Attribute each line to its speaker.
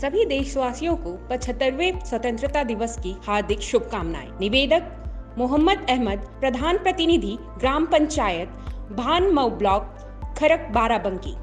Speaker 1: सभी देशवासियों को पचहत्तरवे स्वतंत्रता दिवस की हार्दिक शुभकामनाएँ। निवेदक, मोहम्मद अहमद, प्रधान प्रतिनिधि, ग्राम पंचायत भान मऊ ब्लॉक खरक बाराबंकी